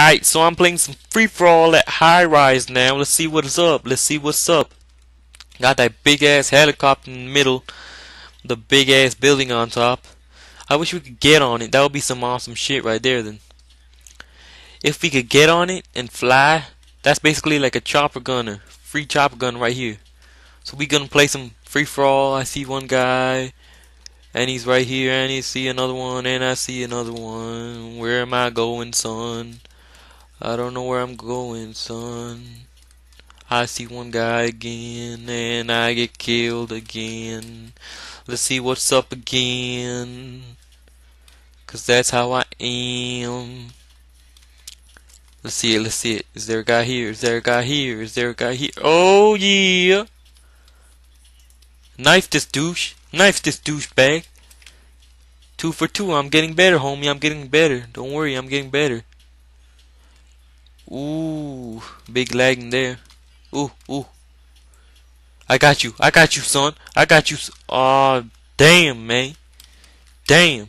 Alright, so I'm playing some free for all at high rise now. Let's see what's up. Let's see what's up. Got that big ass helicopter in the middle, the big ass building on top. I wish we could get on it. That would be some awesome shit right there then. If we could get on it and fly, that's basically like a chopper gunner. Free chopper gun right here. So we gonna play some free for all. I see one guy and he's right here and I see another one and I see another one. Where am I going, son? I don't know where I'm going, son. I see one guy again and I get killed again. Let's see what's up again. Cause that's how I am. Let's see it, let's see it. Is there a guy here? Is there a guy here? Is there a guy here? Oh yeah! Knife this douche. Knife this douchebag. Two for two. I'm getting better, homie. I'm getting better. Don't worry, I'm getting better. Ooh, big lagging there. Ooh, ooh. I got you. I got you, son. I got you. Aw, oh, damn, man. Damn.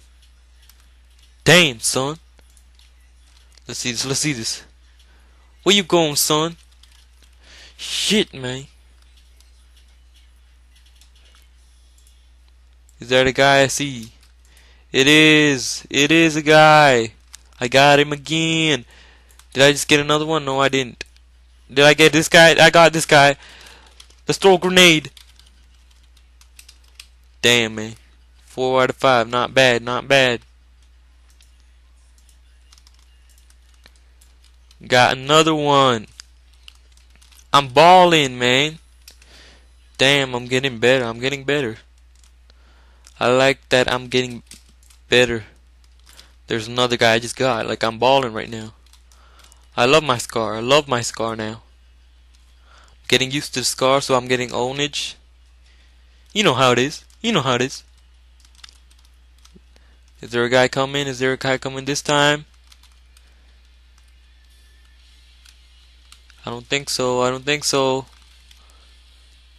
Damn, son. Let's see this. Let's see this. Where you going, son? Shit, man. Is that a guy I see? It is. It is a guy. I got him again. Did I just get another one? No, I didn't. Did I get this guy? I got this guy. Let's throw a grenade. Damn, man. Four out of five. Not bad. Not bad. Got another one. I'm balling, man. Damn, I'm getting better. I'm getting better. I like that I'm getting better. There's another guy I just got. Like, I'm balling right now. I love my scar. I love my scar now. Getting used to the scar, so I'm getting ownage. You know how it is. You know how it is. Is there a guy coming? Is there a guy coming this time? I don't think so. I don't think so.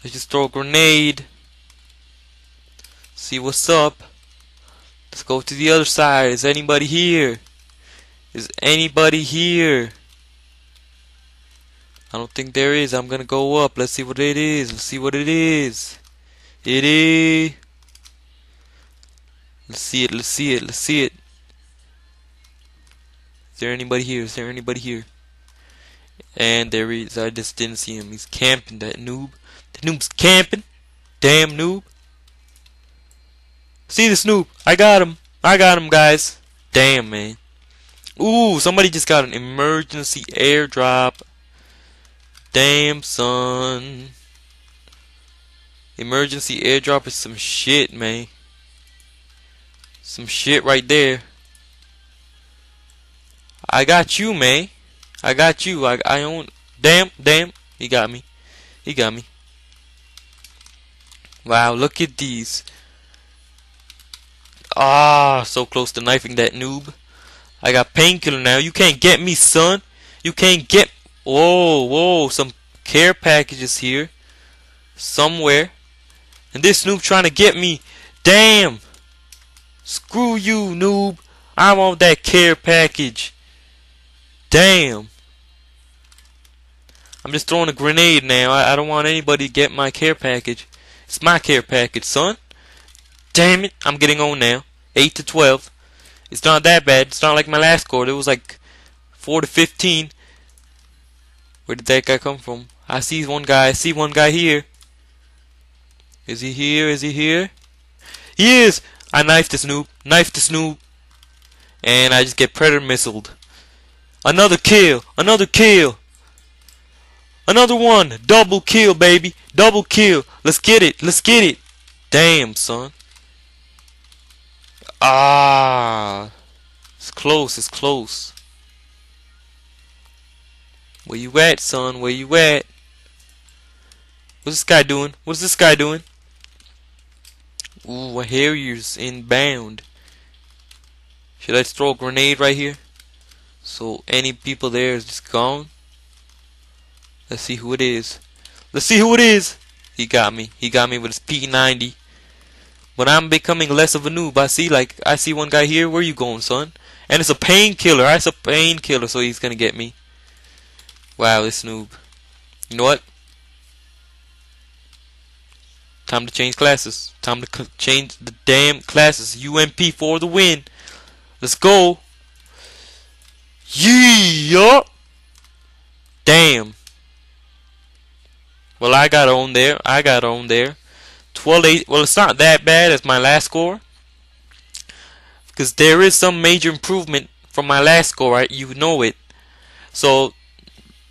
Let's just throw a grenade. See what's up. Let's go to the other side. Is anybody here? Is anybody here? I don't think there is. I'm gonna go up. Let's see what it is. Let's see what it is. It is. Let's see it. Let's see it. Let's see it. Is there anybody here? Is there anybody here? And there is. I just didn't see him. He's camping. That noob. The noob's camping. Damn noob. See the snoop. I got him. I got him, guys. Damn, man. Ooh, somebody just got an emergency airdrop. Damn, son. Emergency airdrop is some shit, man. Some shit right there. I got you, man. I got you. I, I own. Damn, damn. He got me. He got me. Wow, look at these. Ah, so close to knifing that noob. I got painkiller now. You can't get me, son. You can't get Whoa, whoa, some care packages here. Somewhere. And this noob trying to get me. Damn. Screw you, noob. I want that care package. Damn. I'm just throwing a grenade now. I, I don't want anybody to get my care package. It's my care package, son. Damn it. I'm getting on now. 8 to 12. It's not that bad. It's not like my last score. It was like 4 to 15. Where did that guy come from? I see one guy. I see one guy here. Is he here? Is he here? He is! I knife the snoop. Knife the snoop. And I just get predator missiled. Another kill. Another kill. Another one. Double kill, baby. Double kill. Let's get it. Let's get it. Damn, son. Ah. It's close. It's close. Where you at, son? Where you at? What's this guy doing? What's this guy doing? Ooh, a Harrier's inbound. Should I throw a grenade right here? So any people there is just gone? Let's see who it is. Let's see who it is! He got me. He got me with his P90. But I'm becoming less of a noob. I see like I see one guy here. Where you going, son? And it's a painkiller. It's a painkiller, so he's gonna get me. Wow, this noob. You know what? Time to change classes. Time to change the damn classes. UMP for the win. Let's go. Yeah. Damn. Well, I got on there. I got on there. 12 8. Well, it's not that bad as my last score. Because there is some major improvement from my last score. Right? You know it. So,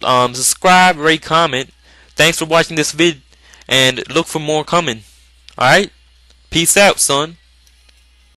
um, subscribe, rate, comment. Thanks for watching this vid. And look for more coming. Alright? Peace out, son.